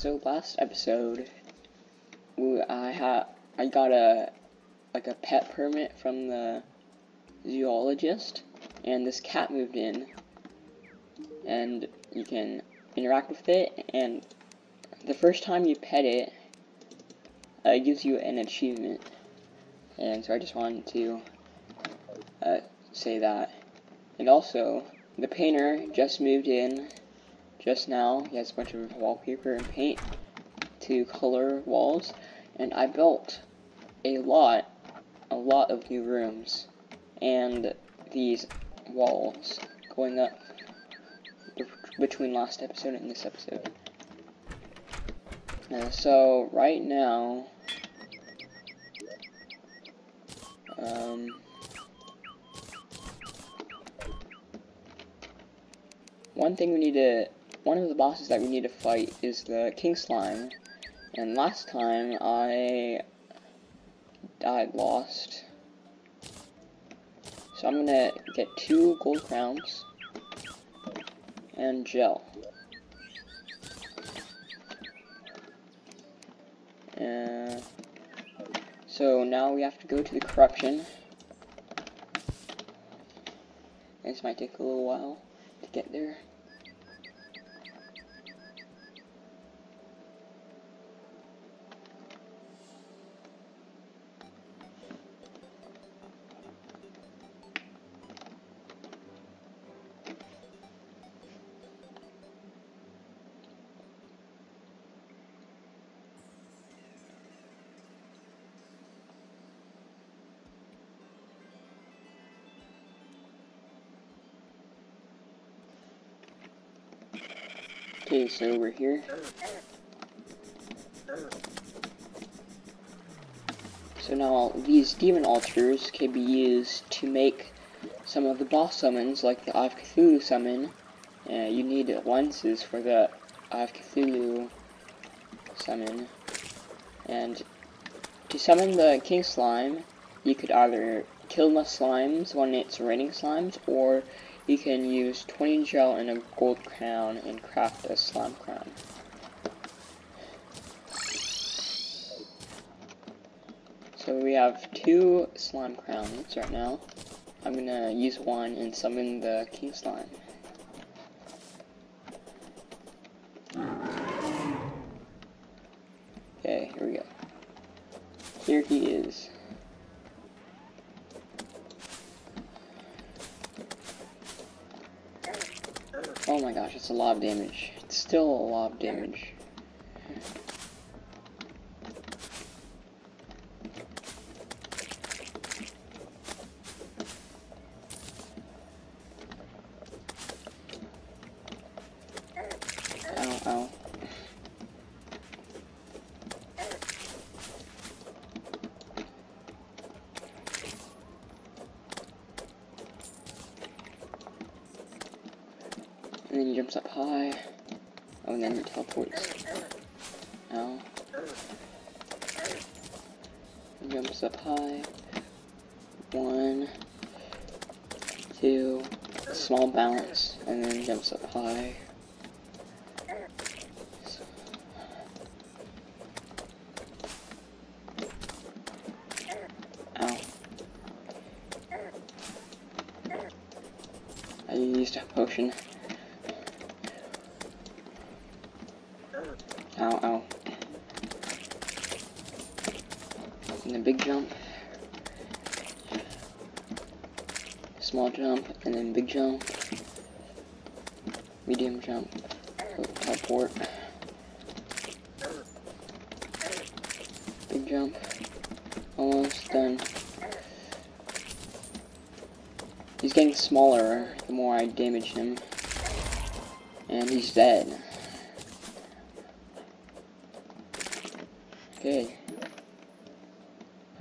so last episode, I had I got a like a pet permit from the zoologist, and this cat moved in, and you can interact with it, and the first time you pet it, uh, it gives you an achievement, and so I just wanted to uh, say that, and also the painter just moved in just now. He has a bunch of wallpaper and paint to color walls, and I built a lot, a lot of new rooms, and these walls going up between last episode and this episode. Uh, so right now, um, one thing we need to one of the bosses that we need to fight is the King Slime. And last time I died lost. So I'm gonna get two gold crowns and gel. Uh, so now we have to go to the corruption. This might take a little while to get there. Okay, so we're here. So now, these demon altars can be used to make some of the boss summons, like the Eye of Cthulhu summon. Uh, you need lenses for the Eye of Cthulhu summon. And to summon the King Slime, you could either kill the slimes when it's raining slimes, or you can use 20 gel and a gold crown and craft a slime crown. So we have two slime crowns right now. I'm gonna use one and summon the king slime. Okay, here we go. Here he is. Oh a lot of damage. It's still a lot of damage. Ow, ow. And then he jumps up high. Oh, and then he teleports. Ow. Jumps up high. One, two, small bounce, and then jumps up high. I used a potion. Ow, ow. And a big jump. Small jump, and then big jump. Medium jump. Teleport. Big jump. Almost done. He's getting smaller the more I damage him. And he's dead. Okay. I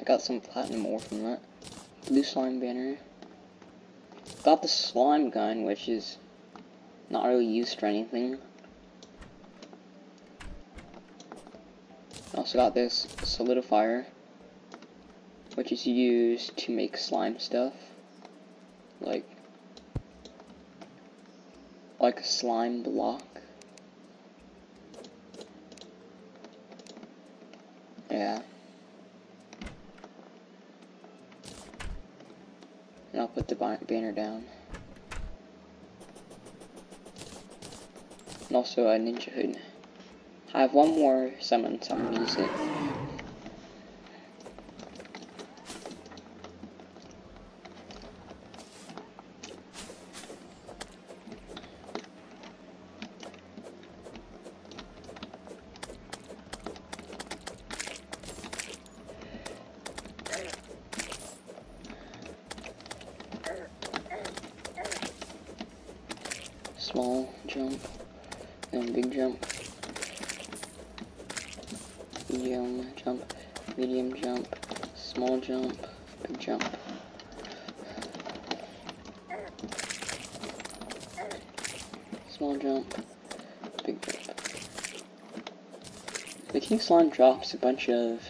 got some platinum ore from that. Blue slime banner. Got the slime gun, which is not really used for anything. Also got this solidifier, which is used to make slime stuff. Like, like a slime block. Banner down. And also a ninja hood. I have one more summon, so I'm gonna use it. Small jump, and big jump. Medium jump, medium jump, small jump, big jump. Jump, big. The king slime drops a bunch of,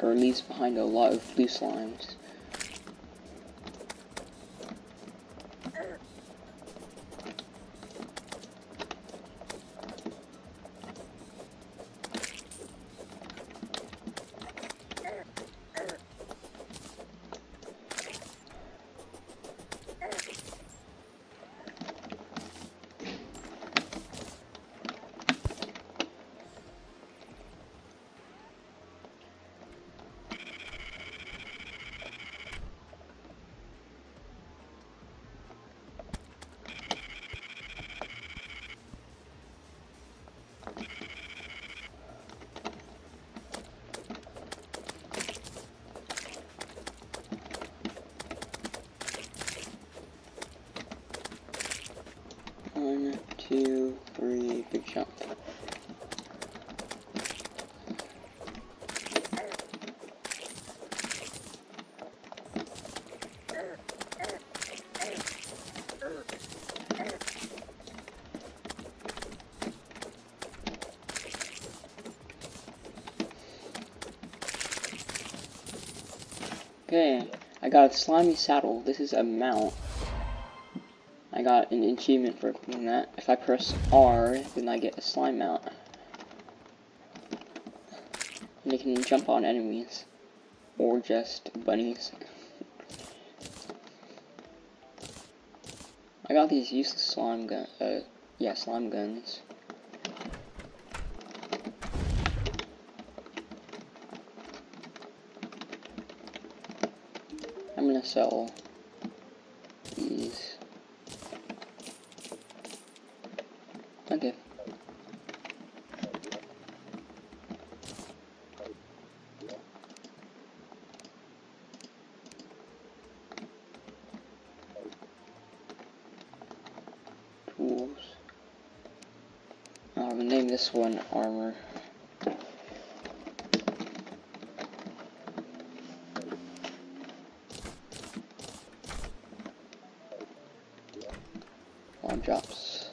or leaves behind a lot of blue slimes. One, two, three, big jump. Okay, I got a slimy saddle. This is a mount. I got an achievement for doing that. If I press R, then I get a slime mount. And it can jump on enemies. Or just bunnies. I got these useless slime gun, uh, yeah, slime guns. I'm gonna sell these. Okay. Tools. I'm gonna name this one armor. One drops.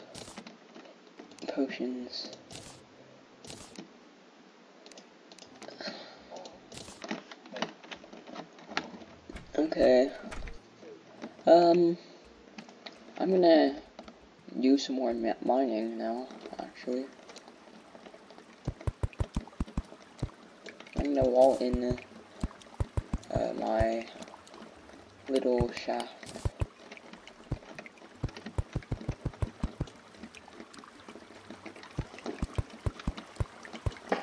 Potions. Okay. Um, I'm gonna do some more mining now, actually. I'm gonna wall in uh, my little shaft.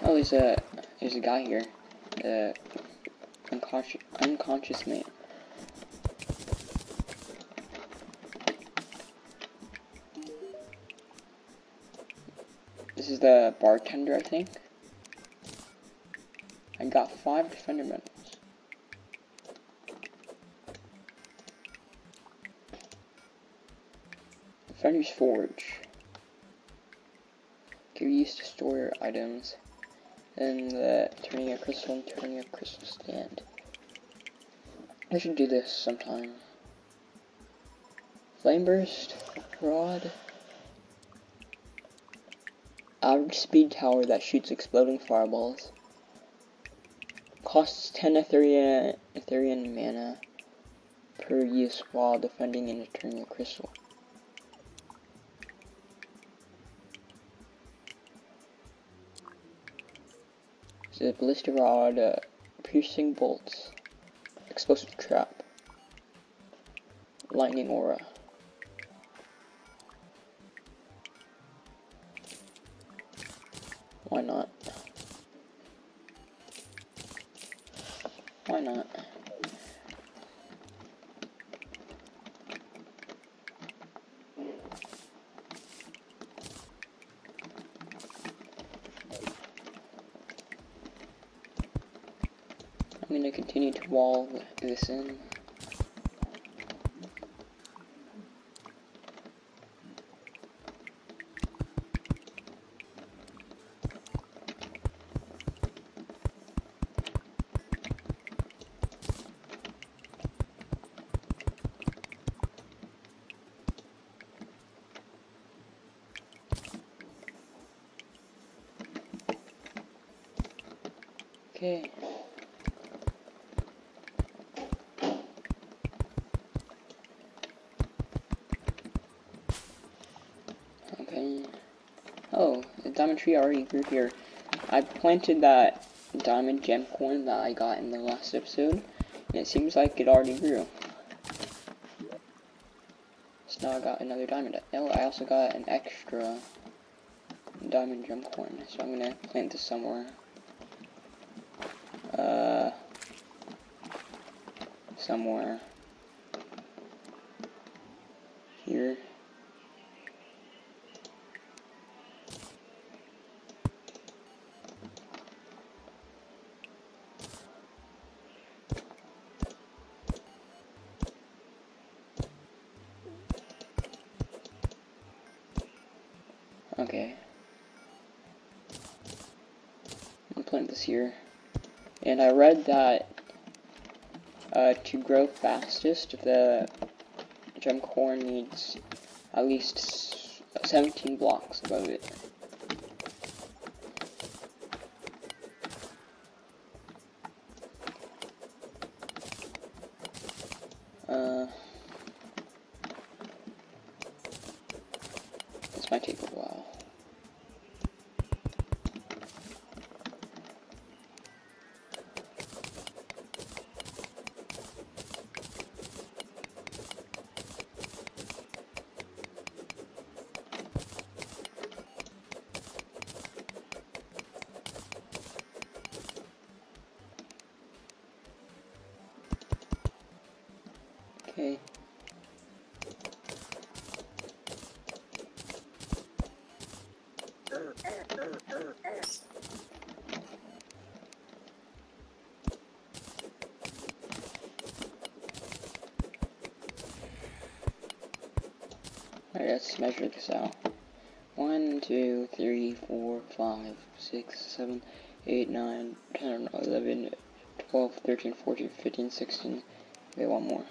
Oh, there's a there's a guy here. Uh, unconscious unconscious mate. This is the bartender, I think. I got five defender medals. Defender's Forge. Can be used to store your items. And Eternia Crystal and Eternia Crystal stand. I should do this sometime. Flame burst, rod. Average speed tower that shoots exploding fireballs. Costs 10 Etherian, Etherian mana per use while defending an Eternia crystal. The ballista rod, uh, piercing bolts, explosive trap. lightning aura. Why not? Why not? I'm to continue to wall this in. Okay. Okay. Oh, the diamond tree already grew here. I planted that diamond gem corn that I got in the last episode, and it seems like it already grew. So now I got another diamond. Oh, I also got an extra diamond gem corn, so I'm gonna plant this somewhere. Uh, somewhere here. Okay. I'm plant this here. And I read that uh, to grow fastest, the gem corn needs at least 17 blocks above it. Alright, let's measure this out. 1, 2, 3, 4, 5, 6, 7, 8, 9, 10, 11, 12, 13, 14, 15, 16. Okay, one more.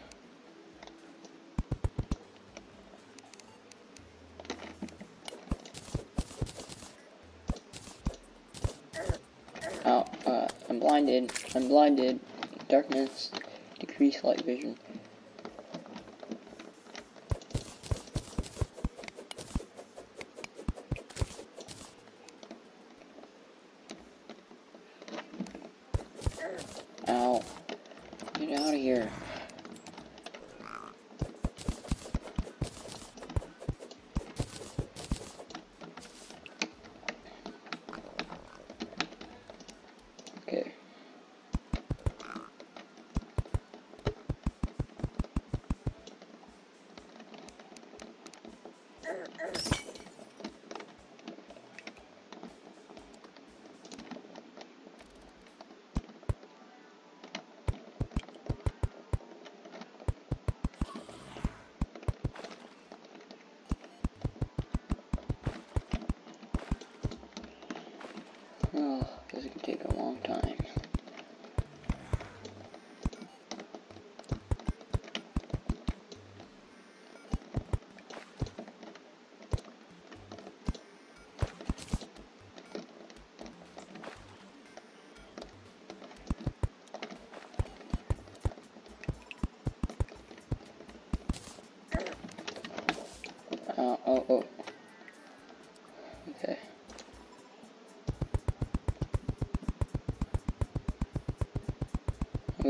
Oh, uh, I'm blinded. I'm blinded. Darkness. Decrease light vision. Ow. Get out of here. Okay. Oh, this could take a long time.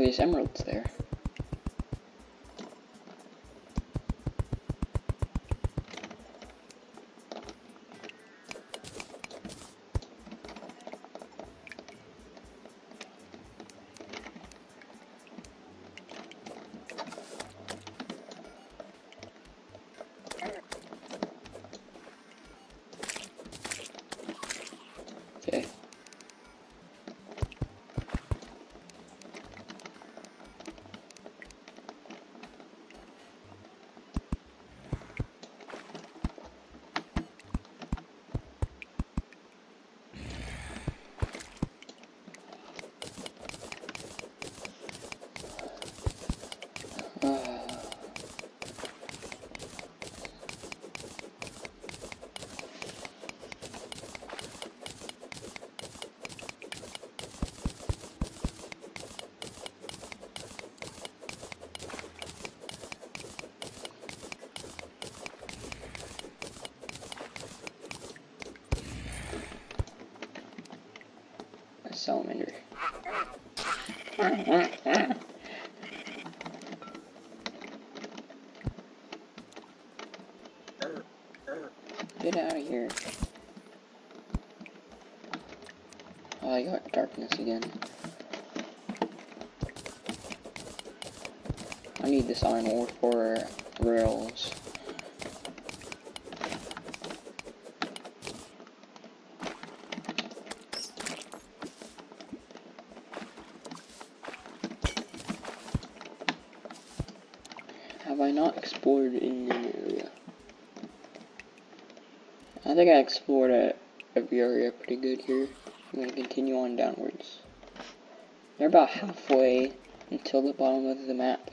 There's emeralds there. Get out of here. Oh, I got darkness again. I need this iron ore for rails. Have I not explored in an area? I think I explored a, every area pretty good here. I'm going to continue on downwards. They're about halfway until the bottom of the map.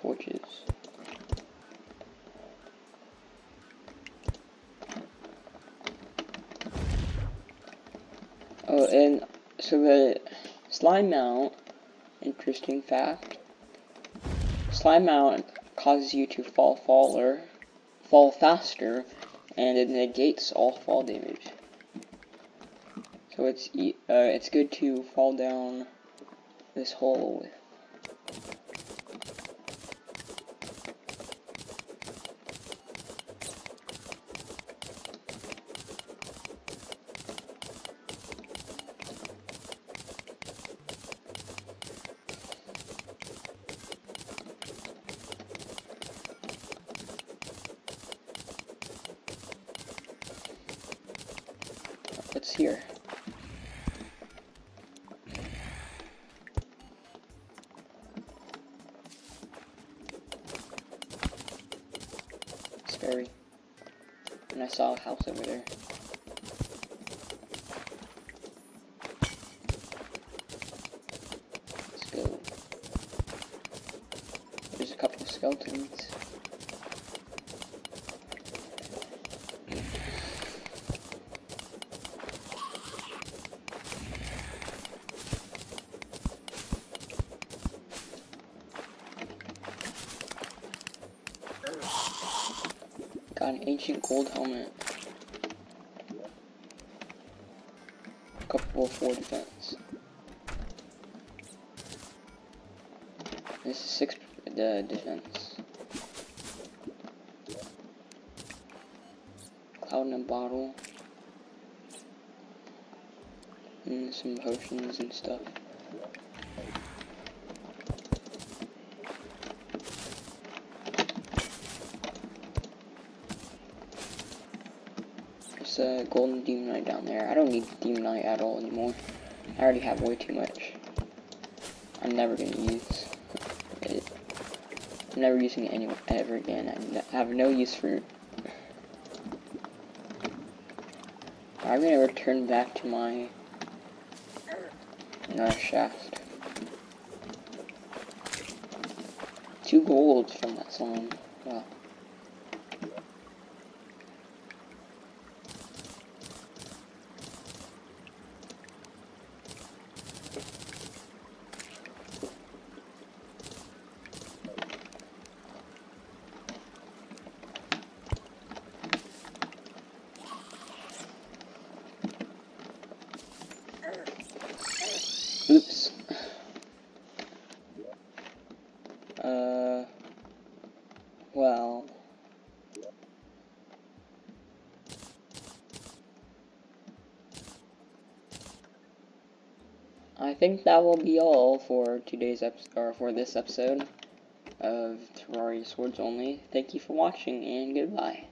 Torches. Oh, and so the slime mount, interesting fact, slime mount causes you to fall faller, fall faster, and it negates all fall damage. So it's uh, it's good to fall down this hole with Here? Scary. And I saw a house over there. Let's go. There's a couple of skeletons. Got an ancient gold helmet. Couple of four defense. This is six the defense. Cloud in a bottle. And some potions and stuff. There's a golden demonite down there. I don't need demonite at all anymore. I already have way too much. I'm never gonna use it. I'm never using it any ever again. I have no use for it. I'm gonna return back to my uh, shaft. Two golds from that song. Wow. Oops. Uh. Well. I think that will be all for today's episode, or for this episode of Terraria Swords Only. Thank you for watching, and goodbye.